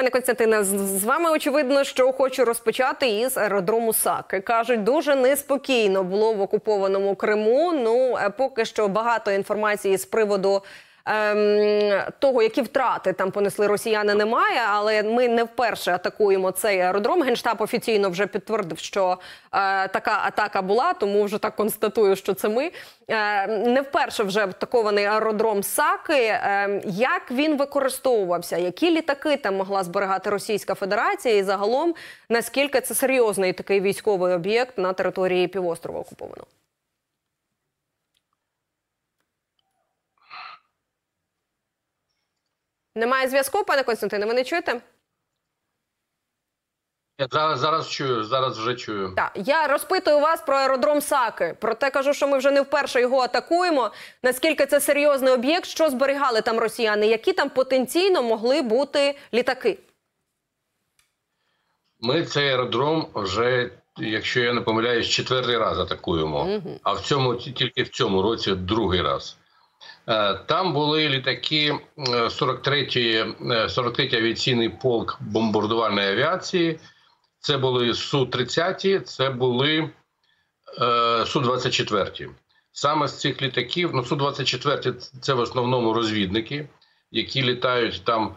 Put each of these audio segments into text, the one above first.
Пане Константине, з вами очевидно, що хочу розпочати із аеродрому Саки. кажуть, дуже неспокійно було в окупованому Криму. Ну е, поки що багато інформації з приводу ем, того, які втрати там понесли росіяни, немає. Але ми не вперше атакуємо цей аеродром. Генштаб офіційно вже підтвердив, що е, така атака була, тому вже так констатую, що це ми е, не вперше вже атакований аеродром Саки. Е, як він використовувався? Які літаки там могла зберігати Російська Федерація? І загалом наскільки це серйозний такий військовий об'єкт на території півострова окупованого? Немає зв'язку, пане Константине, ви не чуєте? Я зараз зараз чую, зараз вже чую. Так, я розпитую вас про аеродром Саки. Проте кажу, що ми вже не вперше його атакуємо. Наскільки це серйозний об'єкт, що зберігали там росіяни? Які там потенційно могли бути літаки? Ми цей аеродром вже, якщо я не помиляюсь, четвертий раз атакуємо. Угу. А в цьому тільки в цьому році другий раз. Е, там були літаки 43-й 43 авіаційний полк бомбардувальної авіації. Це були Су-30, це були е, Су-24. Саме з цих літаків, ну Су-24 це в основному розвідники, які літають там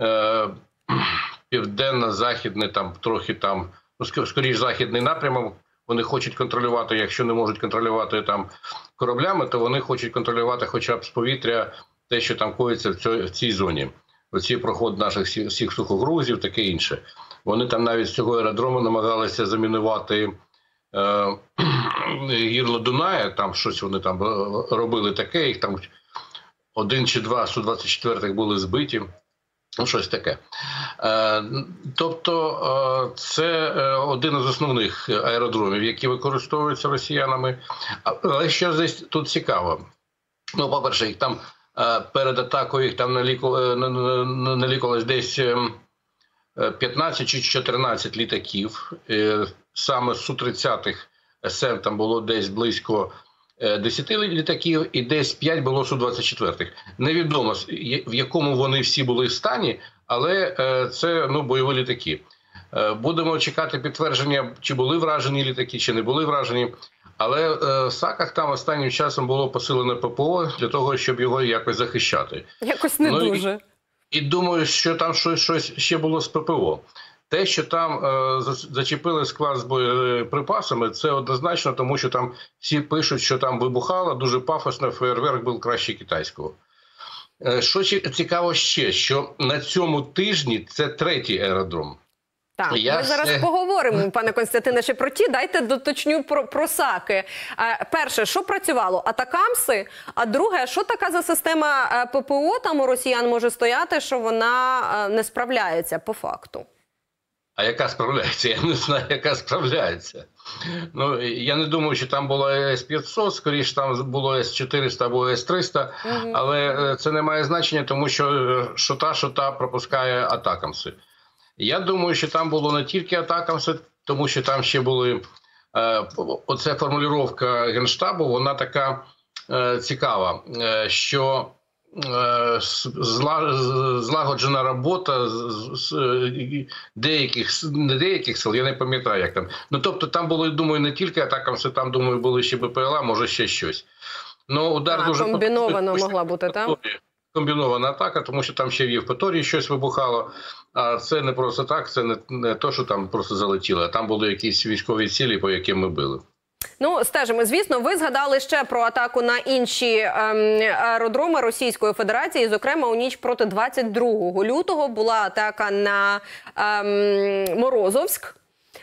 е, південно-західний, там трохи там, ну скоріш західний напрямок. Вони хочуть контролювати, якщо не можуть контролювати там кораблями, то вони хочуть контролювати, хоча б з повітря, те, що там коїться в цій, в цій зоні. Оці проход наших всіх, сухогрузів, таке інше. Вони там навіть з цього аеродрому намагалися замінувати е, гірло Дуная. Там щось вони там е, робили таке. Їх там один чи два су 24 були збиті. Ну, щось таке. Е, тобто, е, це е, один із основних аеродромів, які використовуються росіянами. Але що здесь тут цікаво? Ну, по-перше, їх там перед атакою їх там налікувалось десь 15 чи 14 літаків. Саме з Су-30 СМ там було десь близько 10 літаків, і десь 5 було су 24 Невідомо в якому вони всі були в стані, але е, це ну бойові літаки. Е, будемо чекати підтвердження, чи були вражені літаки, чи не були вражені. Але е, в саках там останнім часом було посилене ППО для того, щоб його якось захищати. Якось не ну, дуже. І, і думаю, що там щось щось ще було з ППО. Те, що там е, зачепили склад з боєприпасами, це однозначно, тому що там всі пишуть, що там вибухало дуже пафосно, фейерверк був краще китайського. Е, що цікаво ще, що на цьому тижні це третій аеродром. Так, Я ми зараз ще... поговоримо, пане Константине, ще про ті. Дайте доточню про, про саки. Перше, що працювало? Атакамси. А друге, що така за система е, ППО там у росіян може стояти, що вона е, не справляється по факту? А яка справляється? Я не знаю, яка справляється. Ну я не думаю, що там було с 500 скоріше там було с 400 або с 300 угу. але е, це не має значення, тому що е, шота шота пропускає атакамси. Я думаю, що там було не тільки атакамси, тому що там ще були е, оця формулювання генштабу. Вона така е, цікава, е, що злагоджена робота з деяких не деяких сил, я не пам'ятаю, як там. Ну тобто, там було, думаю, не тільки атака, все там думаю, були ще БПЛА, може ще щось. Ну удар а, дуже комбіновано могла бути так? Комбінована атака, тому що там ще в Євпаторії щось вибухало. А це не просто так, це не, не то, що там просто залетіло. а Там були якісь військові цілі, по яким ми били. Ну, стежимо. Звісно, ви згадали ще про атаку на інші ем, аеродроми Російської Федерації. Зокрема, у ніч проти 22 лютого була атака на ем, Морозовськ.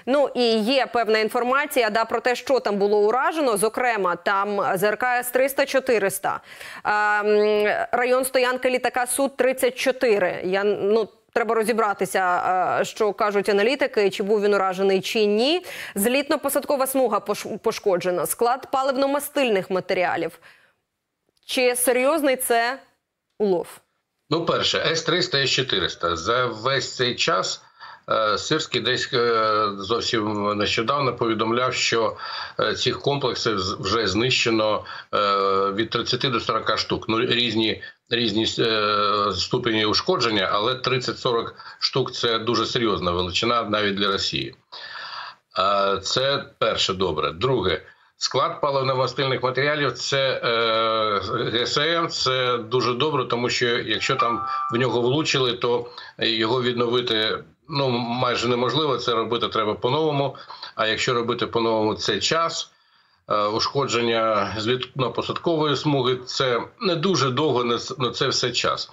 Ну і є певна інформація да про те, що там було уражено. Зокрема, там ЗРК С-300-400, ем, район стоянки літака Суд 34 Я ну Треба розібратися, е, що кажуть аналітики, чи був він уражений, чи ні. Злітно-посадкова смуга пошкоджена, склад паливно-мастильних матеріалів. Чи серйозний це улов? Ну, перше, С-300 С-400. За весь цей час Сирський десь е, зовсім нещодавно повідомляв, що цих комплексів вже знищено від 30 до 40 штук. Ну, різні різні е, ступені ушкодження, але 30-40 штук це дуже серйозна величина навіть для Росії. Е, це перше добре. Друге, склад паливно-мастильних матеріалів це е, ГСМ. Це дуже добре, тому що якщо там в нього влучили, то його відновити ну майже неможливо. Це робити треба по-новому. А якщо робити по-новому, це час. Е, ушкодження злітно-посадкової смуги це не дуже довго, але це все час.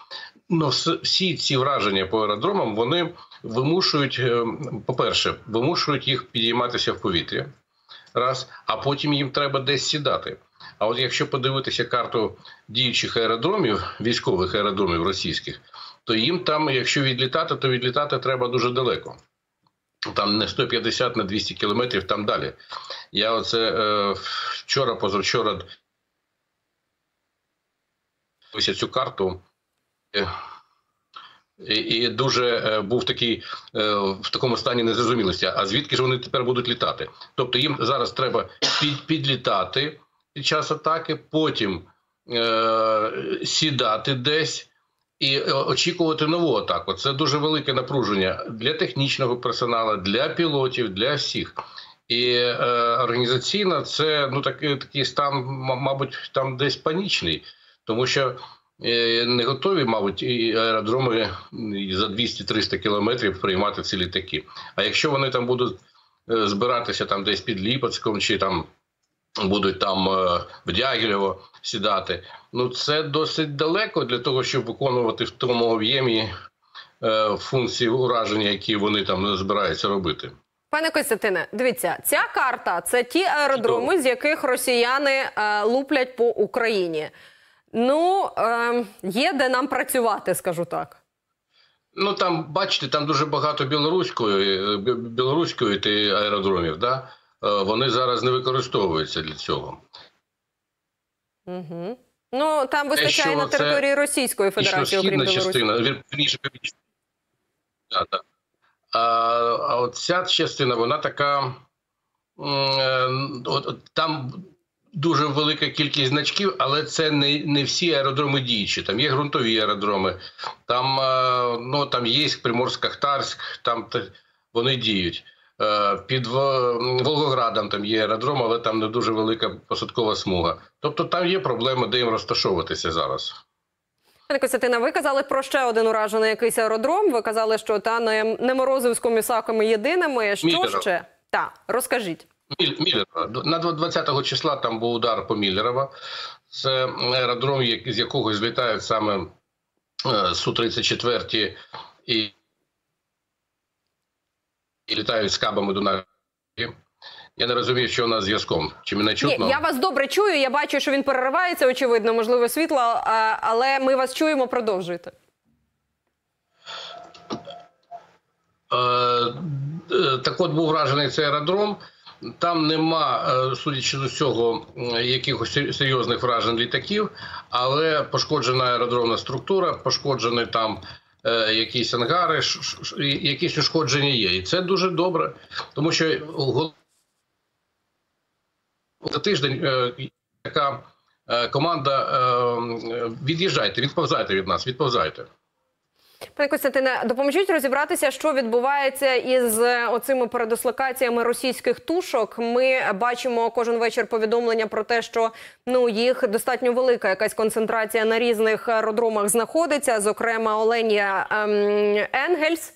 Ну, всі ці враження по аеродромам вони вимушують, е, по-перше, вимушують їх підійматися в повітря, раз, а потім їм треба десь сідати. А от якщо подивитися карту діючих аеродромів, військових аеродромів російських, то їм там, якщо відлітати, то відлітати треба дуже далеко. Там не 150 на 200 кілометрів, там далі. Я оце е, вчора, позавчора ось цю карту. Е, і, і дуже е, був такий е, в такому стані незрозумілості. А звідки ж вони тепер будуть літати? Тобто їм зараз треба під, підлітати під час атаки, потім е, сідати десь і е, очікувати нову атаку. Це дуже велике напруження для технічного персоналу, для пілотів, для всіх. І е, організаційно це ну такий такий стан, мабуть, там десь панічний, тому що е, не готові, мабуть, і аеродроми за 200-300 кілометрів приймати ці літаки. А якщо вони там будуть е, збиратися там десь під Ліпецьком чи там будуть там е, в Дягілєво сідати. Ну це досить далеко для того, щоб виконувати в тому об'ємі е, функції ураження, які вони там збираються робити. Пане Костянтине, дивіться, ця карта це ті аеродроми, з яких росіяни е, луплять по Україні. Ну е, є де нам працювати, скажу так. Ну там бачите, там дуже багато білоруської білоруської аеродромів. Да? Е, вони зараз не використовуються для цього. Угу. Ну там вистачає на території Російської Федерації, окрім Білорусі. частина, вірніше, да, да. А а от ця частина, вона така. Е, от, Там дуже велика кількість значків, але це не не всі аеродроми діючі. Там є ґрунтові аеродроми, там е, ну, там є Приморськ-Ахтарськ, там вони діють. Е, під Волгоградом там є аеродром, але там не дуже велика посадкова смуга. Тобто там є проблеми, де їм розташовуватися зараз. Пане Костянтина, ви казали про ще один уражений якийсь аеродром. Ви казали, що та не, не Морозов з комісаками єдиними. Що Міллеров. ще? Так, розкажіть. Міллерова. На 20-го числа там був удар по Міллерова. Це аеродром, з якого злітають саме е, Су-34 і і літають з кабами до нас. Я не розумію, що у нас зв'язком. Чи мене чутно? Ні, Я вас добре чую. Я бачу, що він переривається, очевидно, можливо, світло, але ми вас чуємо. Продовжуйте. Е, е, так от був вражений цей аеродром. Там нема, е, судячи з усього, якихось серйозних вражень літаків, але пошкоджена аеродромна структура, пошкоджений там якісь ангари, якісь ушкодження є. І це дуже добре, тому що за тиждень е, така е, команда від'їжджайте, відповзайте від нас, відповзайте. Пане Костянтине, допоможіть розібратися, що відбувається із оцими передислокаціями російських тушок. Ми бачимо кожен вечір повідомлення про те, що ну їх достатньо велика якась концентрація на різних аеродромах знаходиться. Зокрема, Оленія ем, Енгельс.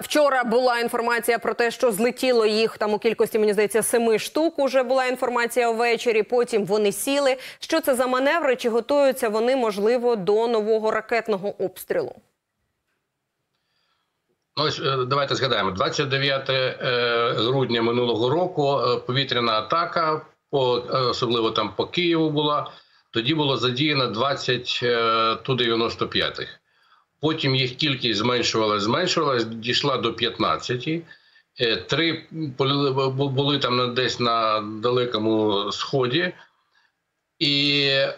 Вчора була інформація про те, що злетіло їх там у кількості, мені здається, семи штук. Уже була інформація ввечері. Потім вони сіли. Що це за маневри? Чи готуються вони можливо до нового ракетного обстрілу? Ну, ось е, давайте згадаємо 29 е, грудня минулого року. Е, повітряна атака, по особливо там по Києву була. Тоді було задіяно 20 ту 95 Потім їх кількість зменшувалась, зменшувалась, дійшла до 15. Е, три були там десь на далекому сході, і е,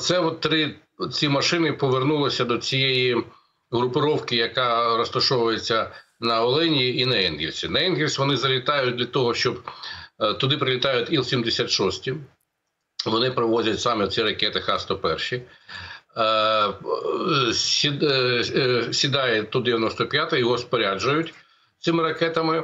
це от три ці машини повернулися до цієї групировки, яка розташовується на Олені і на Енгельсі. На Енгельс вони залітають для того, щоб е, туди прилітають Іл-76. вони привозять саме ці ракети Х-101. Е, е, е, Сідає Ту-95, його споряджують цими ракетами.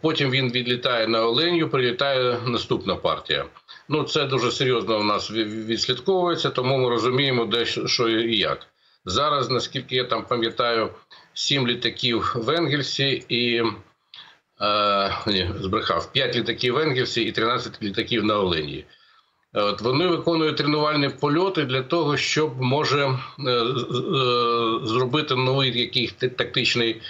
Потім він відлітає на Оленю, прилітає наступна партія. Ну, це дуже серйозно у нас відслідковується, тому ми розуміємо, де що і як. Зараз, наскільки я там пам'ятаю, сім літаків в Енгельсі і е, ні, збрехав, 5 літаків в Енгельсі і 13 літаків на Оленії. От вони виконують тренувальні польоти для того, щоб може е, е, зробити новий якийсь тактичний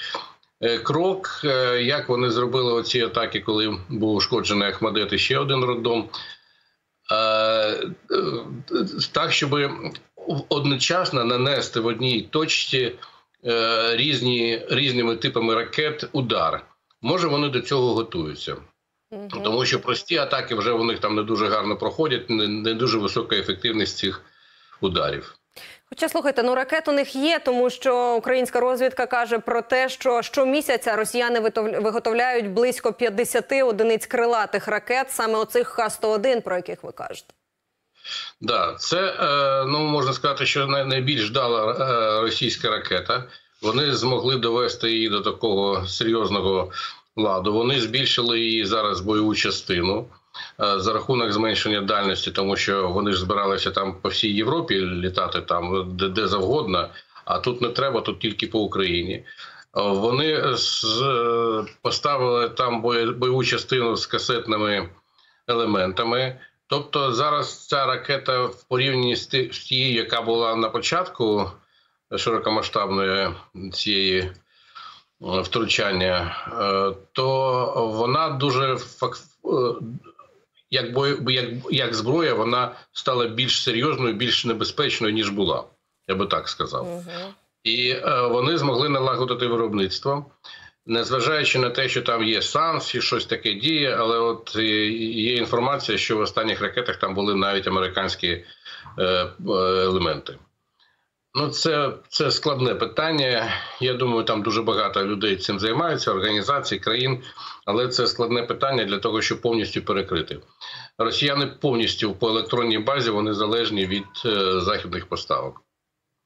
е, крок, е, як вони зробили оці атаки, коли був ушкоджений Ахмадет і ще один роддом. Е, е, Так, щоб одночасно нанести в одній точці е, різні, різними типами ракет удар. Може, вони до цього готуються. Мгм. Тому що прості атаки вже у них там не дуже гарно проходять, не, не дуже висока ефективність цих ударів. Хоча слухайте, ну ракет у них є, тому що українська розвідка каже про те, що щомісяця росіяни виготовляють близько 50 одиниць крилатих ракет, саме оцих Х-101, про яких ви кажете. Да, це е, ну можна сказати, що найбільш вдала е, російська ракета. Вони змогли довести її до такого серйозного ладу. Вони збільшили її зараз бойову частину е, за рахунок зменшення дальності, тому що вони ж збиралися там по всій Європі літати там де, де завгодно. А тут не треба, тут тільки по Україні. Е, Вони з, е, поставили там бойову частину з касетними елементами. Тобто зараз ця ракета в порівнянні з тією, яка була на початку широкомасштабної цієї втручання, е, то вона дуже е, як, бой, як, як зброя, вона стала більш серйозною, більш небезпечною, ніж була. Я би так сказав. Угу. І е, вони змогли налагодити виробництво, незважаючи на те, що там є САНС і щось таке діє, але от е, є інформація, що в останніх ракетах там були навіть американські е, е, елементи. Ну, це, це складне питання. Я думаю, там дуже багато людей цим займаються, організацій, країн, але це складне питання для того, щоб повністю перекрити. Росіяни повністю по електронній базі вони залежні від е, західних поставок.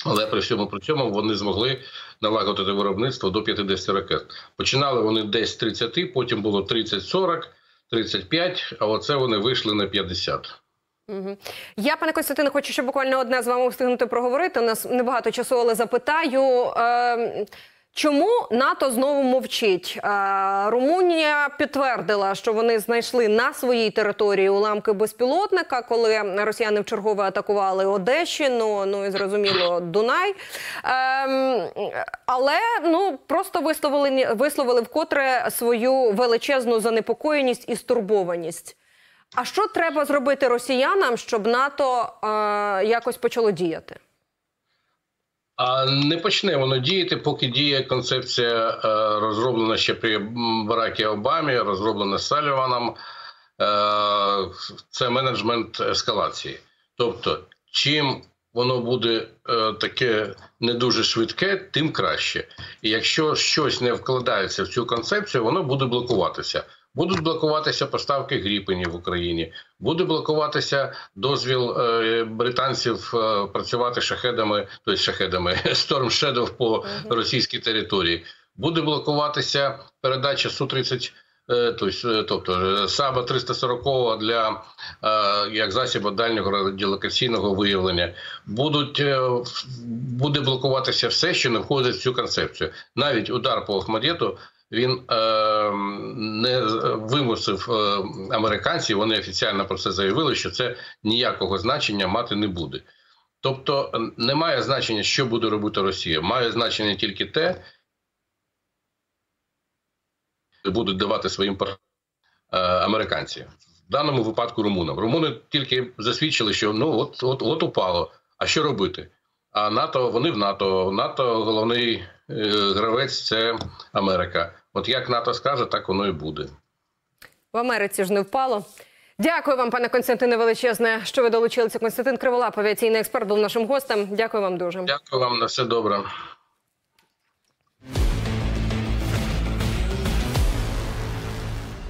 Але при всьому при цьому вони змогли налагодити виробництво до 50 ракет. Починали вони десь з 30, потім було 30-40, 35, а оце вони вийшли на 50. Я, пане Костянтине, хочу ще буквально одне з вами встигнути проговорити. У нас небагато часу, але запитаю. Е, Чому НАТО знову мовчить? Е, Румунія підтвердила, що вони знайшли на своїй території уламки безпілотника, коли росіяни вчергове атакували Одещину, ну і зрозуміло Дунай. Ем, але ну просто висловили висловили вкотре свою величезну занепокоєність і стурбованість. А що треба зробити росіянам, щоб НАТО е, якось почало діяти? А не почне воно діяти, поки діє концепція, е, розроблена ще при Баракі Обамі, розроблена Саліваном. Е, Це менеджмент ескалації. Тобто, чим воно буде е, таке не дуже швидке, тим краще. І якщо щось не вкладається в цю концепцію, воно буде блокуватися. Будуть блокуватися поставки гріпенів в Україні, буде блокуватися дозвіл е, британців е, працювати шахедами, тобто шахедами Storm Shadow по російській території. Буде блокуватися передача су 30 е, тобто, САБа 340 для як засіб дальнього радіолокаційного виявлення. Будуть буде блокуватися все, що не входить в цю концепцію. Навіть удар по Ахмадєту він е, не вимусив американців. Вони офіційно про це заявили, що це ніякого значення мати не буде. Тобто немає значення, що буде робити Росія. Має значення тільки те, що будуть давати своїм е, американці. В даному випадку румунам. Румуни тільки засвідчили, що ну от, от, от упало. А що робити? А НАТО, вони в НАТО. НАТО головний е, гравець це Америка. От як НАТО скаже, так воно і буде. В Америці ж не впало. Дякую вам, пане Константине Величезне, що ви долучилися. Константин Криволап, авіаційний експерт, був нашим гостем. Дякую вам дуже. Дякую вам на все добре.